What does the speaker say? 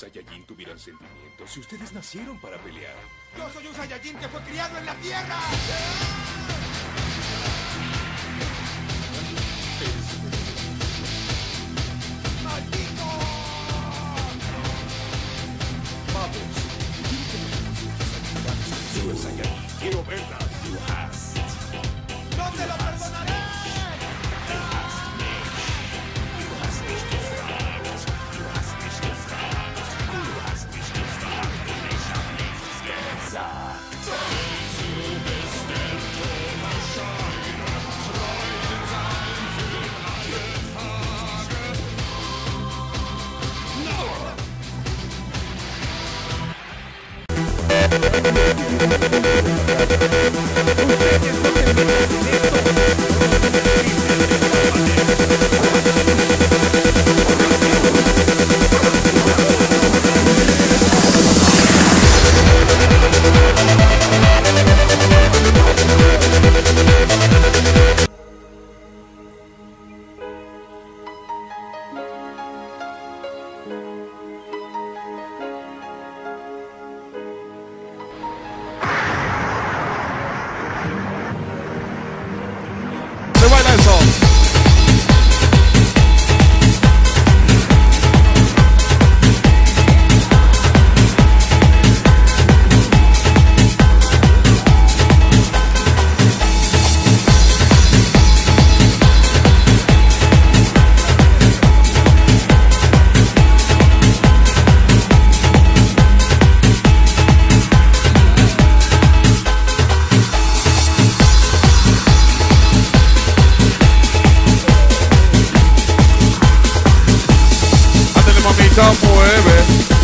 Saiyajin tuvieran sentimientos. Si ustedes nacieron para pelear. Yo soy un Saiyajin que fue criado en la Tierra. Thank. mueve.